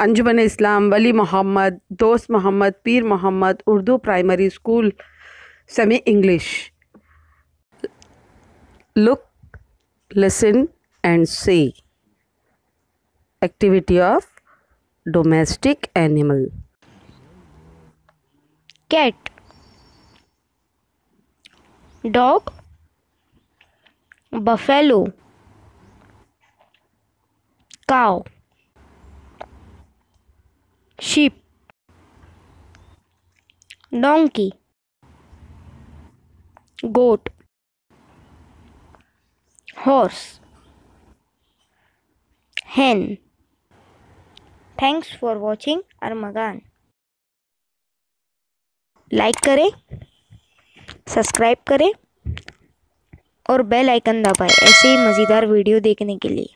अंजुमन इस्लाम, वली मोहम्मद, दोस्त Mohammed, Pir Mohammed, Urdu primary school, semi English. Look listen and see activity of domestic animal cat dog buffalo cow. Sheep donkey goat horse hen thanks for watching armagan like करें subscribe करें और bell icon दबाएँ ऐसे ही मज़ेदार video देखने के लिए